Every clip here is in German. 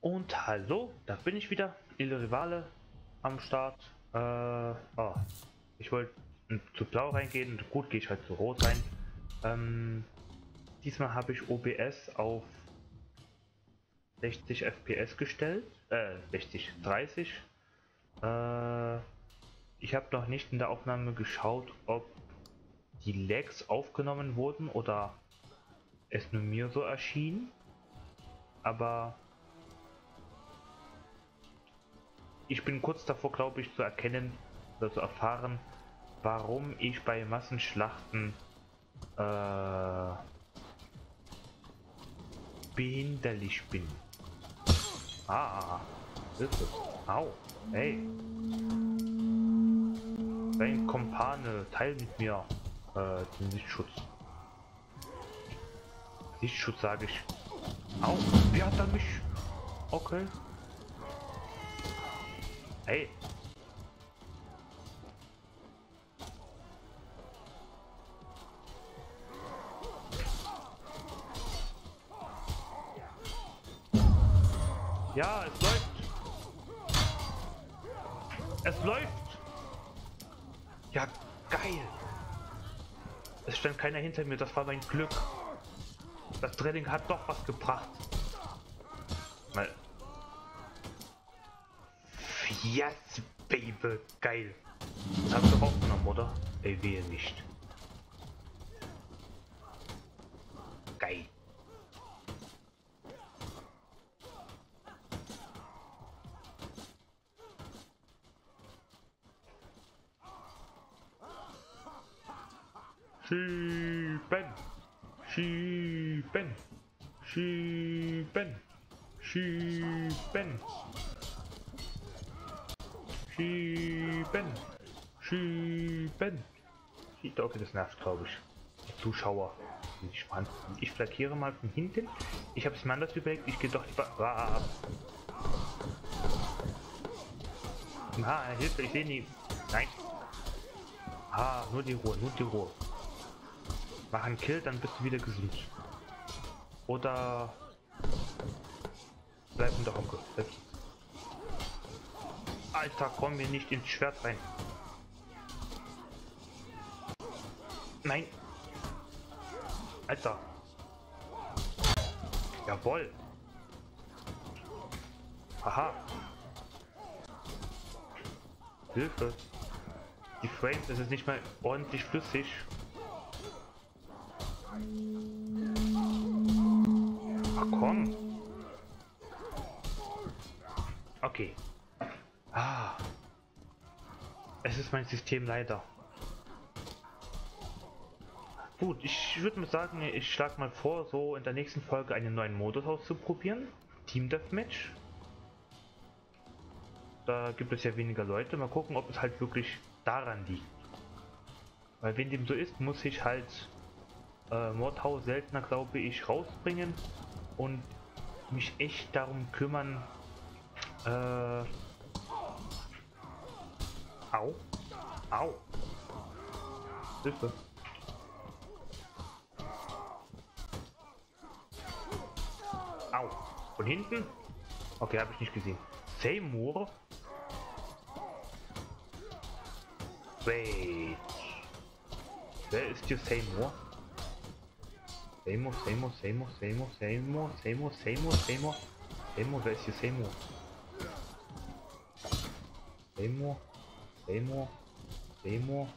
Und hallo, da bin ich wieder, Il Rivale am Start. Äh, oh, ich wollte zu blau reingehen, gut gehe ich halt zu rot rein. Ähm, diesmal habe ich OBS auf 60 FPS gestellt, äh, 60, 30. Äh, ich habe noch nicht in der Aufnahme geschaut, ob die Lags aufgenommen wurden oder es nur mir so erschien. Aber ich bin kurz davor, glaube ich, zu erkennen oder zu erfahren, warum ich bei Massenschlachten äh, behinderlich bin. Ah, Hilfe. Au, hey. Dein Kompane, teil mit mir äh, den Sichtschutz. Sichtschutz sage ich. Au, wie hat er mich? Okay. Hey. Ja, es läuft. Es läuft. Ja, geil. Es stand keiner hinter mir, das war mein Glück. Das Training hat doch was gebracht. Yes, Baby. Geil. Das hast du aufgenommen, oder? Ey, wehe nicht. Geil. Schieben. Schieben. Schieben. Schieben. Schieben. Schieben. Okay, das nervt, glaube ich. Die Zuschauer. Ich, ich flankiere mal von hinten. Ich habe es mir anders überlegt. Ich gehe doch lieber... Ah. Ah, Hilfe, ich sehe nie. Nein. Ah, nur die Ruhe, nur die Ruhe. Mach einen Kill, dann bist du wieder gesund. Oder bleib in der Hocke. Alter, komm mir nicht ins Schwert rein. Nein. Alter. Jawoll. Aha. Hilfe. Die Frames, das ist nicht mal ordentlich flüssig. Ach komm. Okay. Ist mein System leider. Gut, ich würde mal sagen, ich schlage mal vor, so in der nächsten Folge einen neuen Modus auszuprobieren. Team Deathmatch. Da gibt es ja weniger Leute. Mal gucken, ob es halt wirklich daran liegt. Weil wenn dem so ist, muss ich halt äh, Mordhau seltener, glaube ich, rausbringen und mich echt darum kümmern. Äh, au, au, Hilfe. Au, von hinten? Okay, habe ich nicht gesehen. Seymour? Wait. Wer ist hier Seymour? Seymour, Seymour, Seymour, Seymour, Seymour, Seymour, Seymour, Seymour. Seymour, wer ist hier Seymour? Seymour, Seymour, Seymour.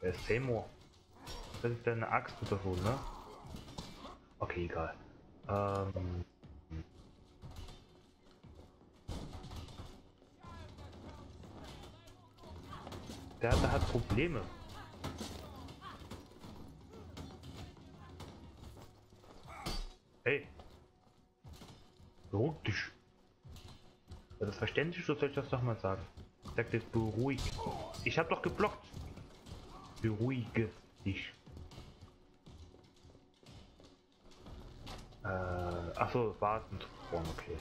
Wer ist Seymour? Das ist eine Axt oder so, ne? Okay, egal. Ähm... Der, hat Probleme. Hey. Beruhig dich. Ist das verständlich oder soll ich das doch mal sagen? Sagt jetzt beruhig. Ich habe doch geblockt. Beruhige dich. Äh, achso, warten. Okay.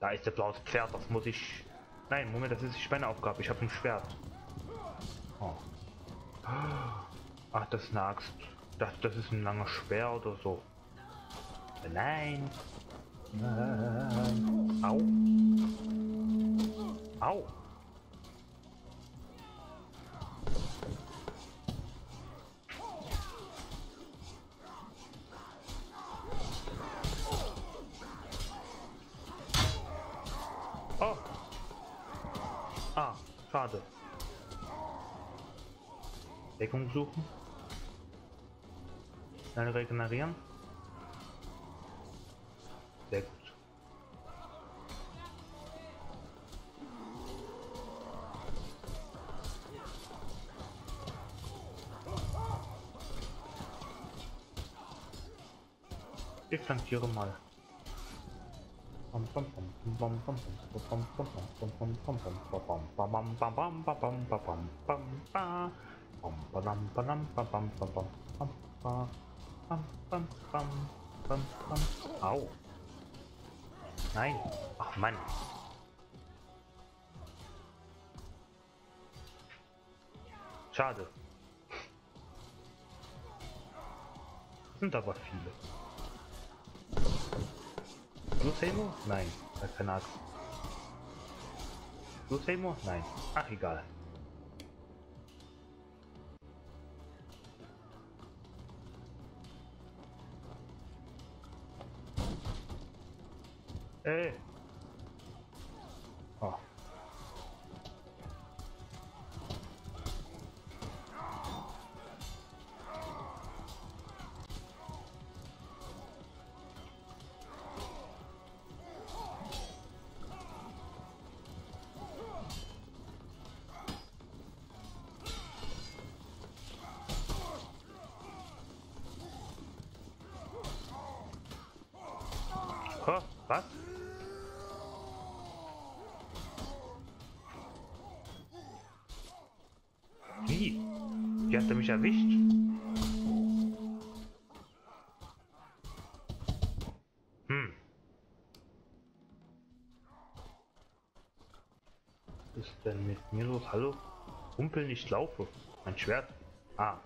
Da ist der blaue Pferd, das muss ich... Nein, Moment, das ist nicht meine Aufgabe. Ich habe ein Schwert. Oh. Ach, das ist dachte, das ist ein langer Speer oder so. Nein. Nein. Au. Au. Oh. Ah, schade. Deckung suchen. Schnell regenerieren. Flankiere mal. Au. Nein. Ach Mann. Schade. Sind aber viele. Du Seymour? Nein, er hat keine Axt. Du Seymour? Nein. Ach egal. Ey. Was? Wie? Wie hat er mich erwischt? Hm. Was ist denn mit mir los? Hallo? Humpel nicht laufe. Mein Schwert. Ah.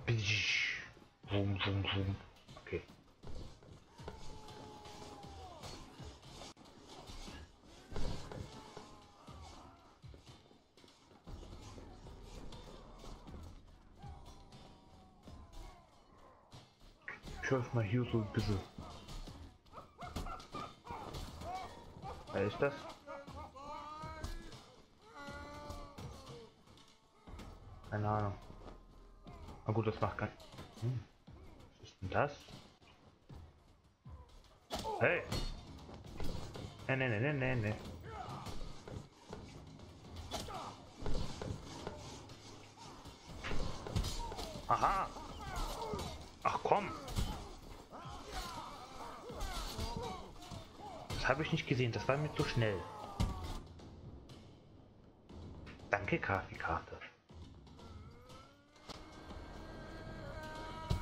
Wum, wum, wum. Helfe mal hier so ein bisschen. Wer ist das? Keine Ahnung. Na gut, das macht kein... Hm. Was ist denn das? Hey! Ne, ne, ne, ne, ne, ne. Aha! Ach komm! Habe ich nicht gesehen, das war mir zu schnell. Danke, Grafikkarte.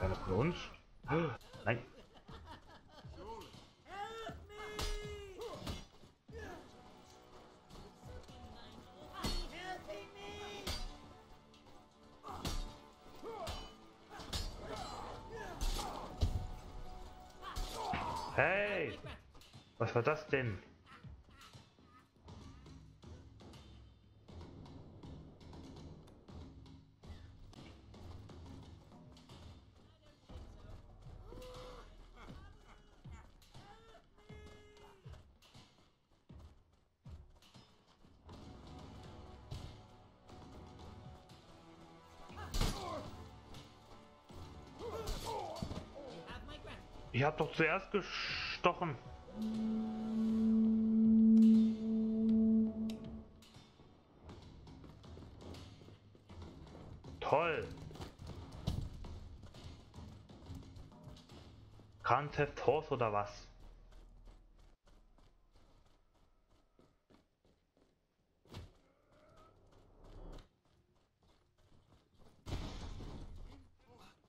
Einer von uns? Nein. Was war das denn? Ich hab doch zuerst gestochen. Toll. Grand Theft Horse oder was?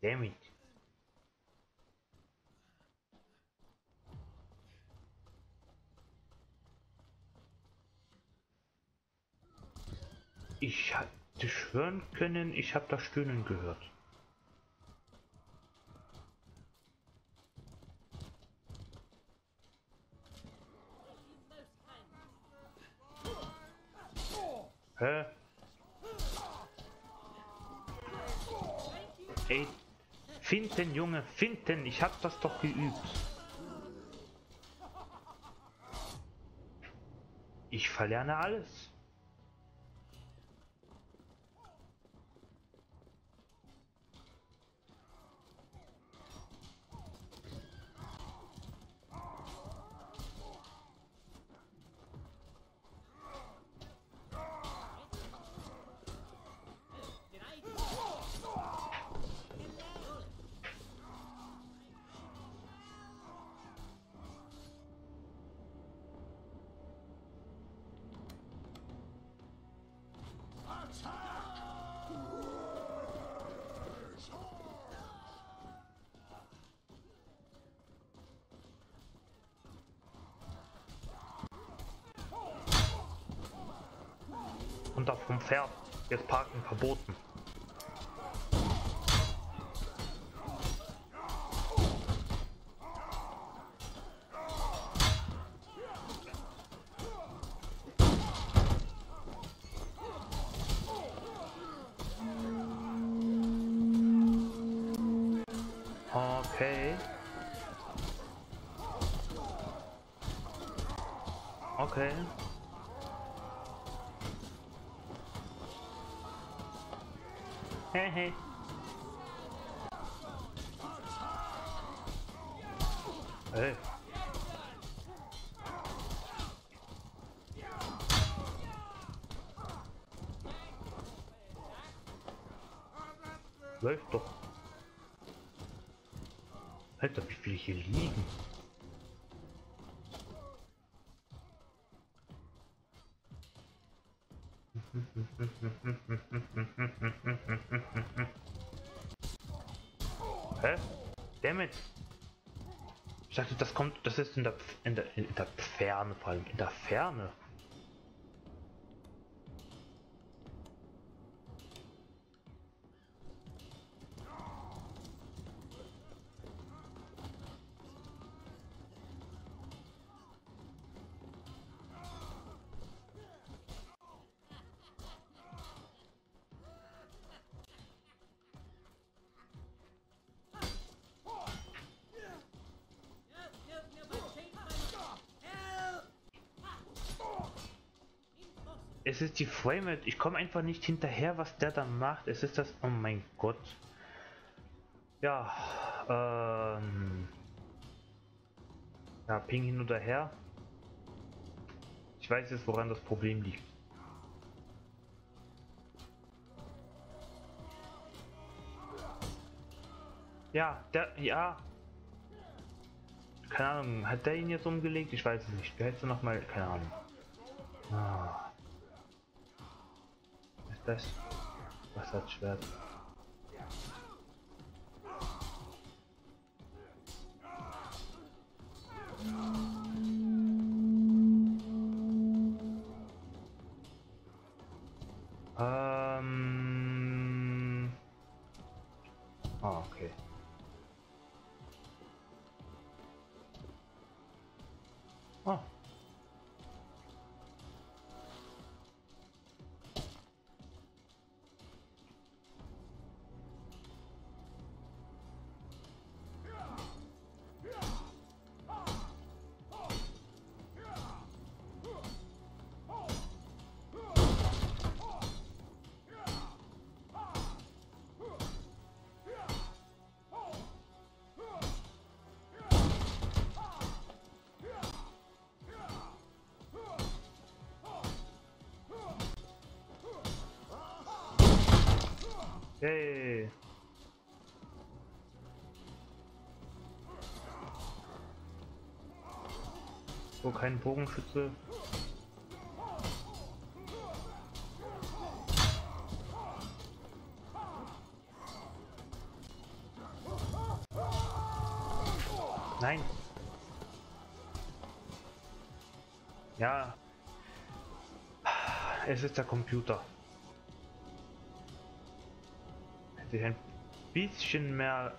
Damn it. hätte schwören können, ich habe das Stöhnen gehört. Hä? Ey, finden, Junge, finden. Ich hab das doch geübt. Ich verlerne alles. Runter vom Pferd. Jetzt parken verboten. Hey. Hey. Läuft doch. Alter, wie viel hier liegen. Damit. Ich dachte, das kommt, das ist in der, in der, in der Ferne, vor allem in der Ferne. Die Framerate. Ich komme einfach nicht hinterher, was der da macht. Es ist das. Oh mein Gott. Ja. Ähm. Ja, Ping hin oder her. Ich weiß jetzt, woran das Problem liegt. Ja, der. Ja. Keine Ahnung. Hat der ihn jetzt umgelegt? Ich weiß es nicht. Wer hätte noch mal. Keine Ahnung. Ah das Wasserschwert. Ähm. Ah, okay. Hey. So, kein Bogenschütze. Nein. Ja. Es ist der Computer. Hätte ein bisschen mehr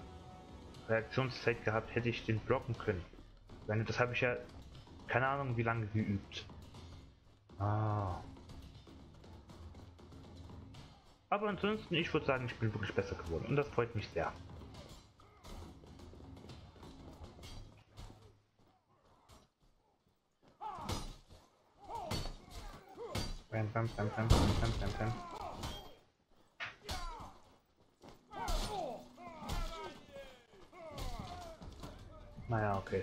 Reaktionszeit gehabt, hätte ich den blocken können. Wenn das habe ich ja keine Ahnung wie lange geübt. Ah. Aber ansonsten, ich würde sagen, ich bin wirklich besser geworden und das freut mich sehr. Bam, bam, bam, bam, bam, bam, bam, bam. Naja, okay.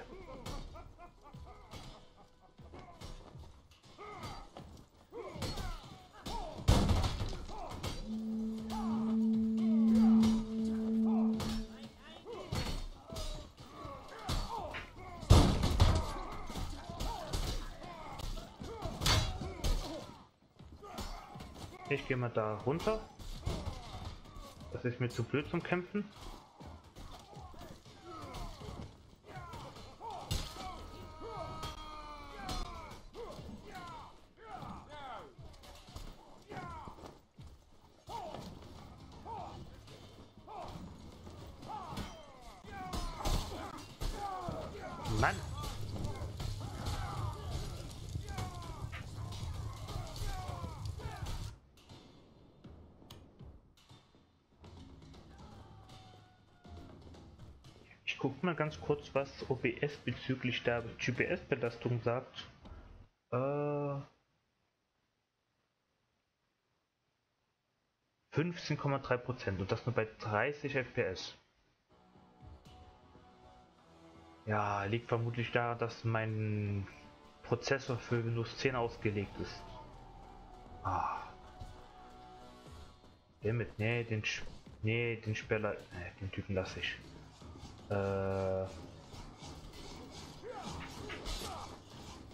Ich gehe mal da runter. Das ist mir zu blöd zum Kämpfen. Mann! Ich guck mal ganz kurz, was OBS bezüglich der GPS-Belastung sagt. Äh. 15,3% und das nur bei 30 FPS. Ja, liegt vermutlich daran, dass mein Prozessor für Windows 10 ausgelegt ist. Ah. Damit, nee, den, Sch nee, den Speller, nee, den Typen lasse ich. Äh.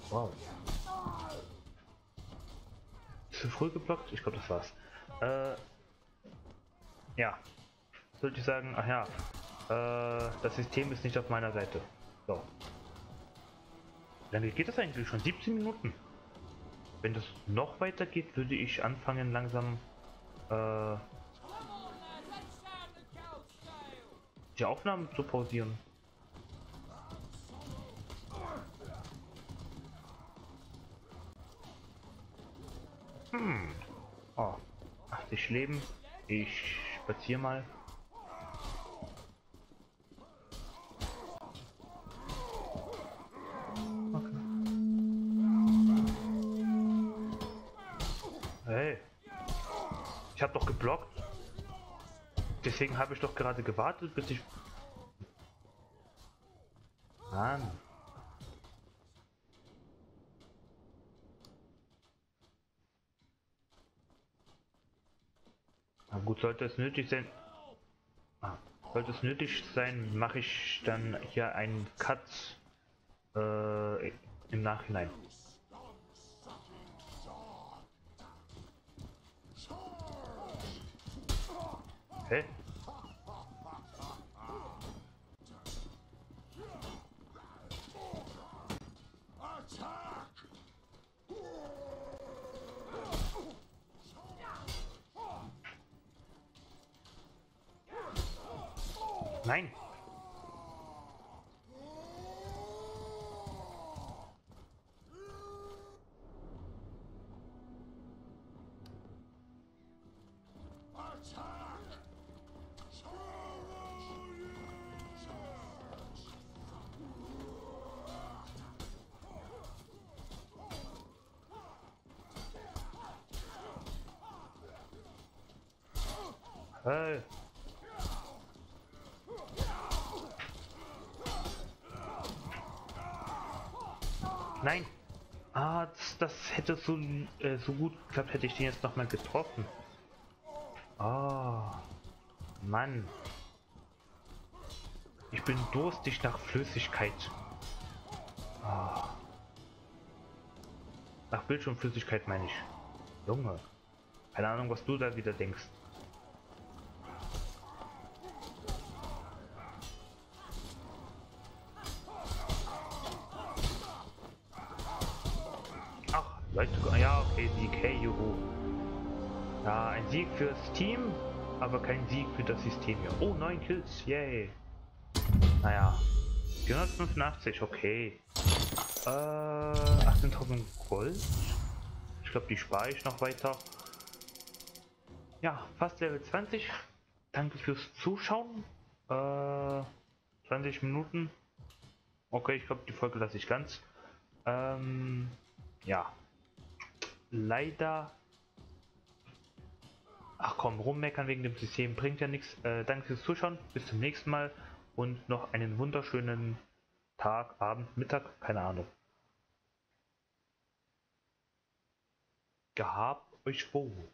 Wow. Zu früh geblockt? Ich glaube, das war's. Äh. Ja. Sollte ich sagen, ach ja. Äh, das System ist nicht auf meiner Seite. So. Wie lange geht das eigentlich schon? 17 Minuten. Wenn das noch weiter geht, würde ich anfangen langsam äh, die Aufnahmen zu pausieren. Hm. Oh. 80 Leben. Ich spaziere mal. Deswegen habe ich doch gerade gewartet, bis ich... Mann. Na gut, sollte es nötig sein... Ah, sollte es nötig sein, mache ich dann hier einen Cut äh, im Nachhinein. Hä? Nein. Hey. Nein. Ah, das, das hätte so, äh, so gut geklappt, hätte ich den jetzt noch mal getroffen. Ah, Mann. Ich bin durstig nach Flüssigkeit. Ah. Nach Bildschirmflüssigkeit meine ich. Junge. Keine Ahnung, was du da wieder denkst. Aber kein Sieg für das System hier. Oh, 9 Kills, yay. Naja, 485, okay. Äh, 18.000 Gold. Ich glaube, die spare ich noch weiter. Ja, fast Level 20. Danke fürs Zuschauen. Äh, 20 Minuten. Okay, ich glaube, die Folge lasse ich ganz. Ähm, ja. Leider. Ach komm, rummeckern wegen dem System bringt ja nichts. Äh, danke fürs Zuschauen. Bis zum nächsten Mal. Und noch einen wunderschönen Tag, Abend, Mittag, keine Ahnung. Gehabt euch wohl.